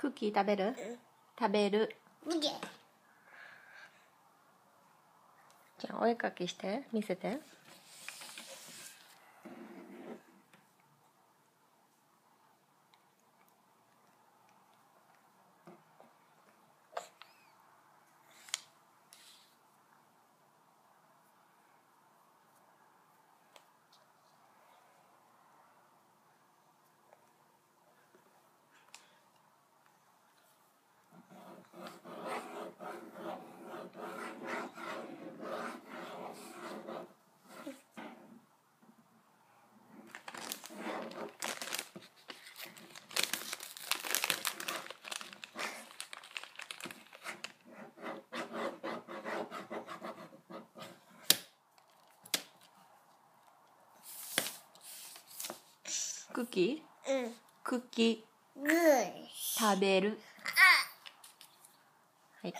クッキー食べる？食べる。じゃあお絵かきして。見せてクッキー？うん。クッキグーー食べる。はい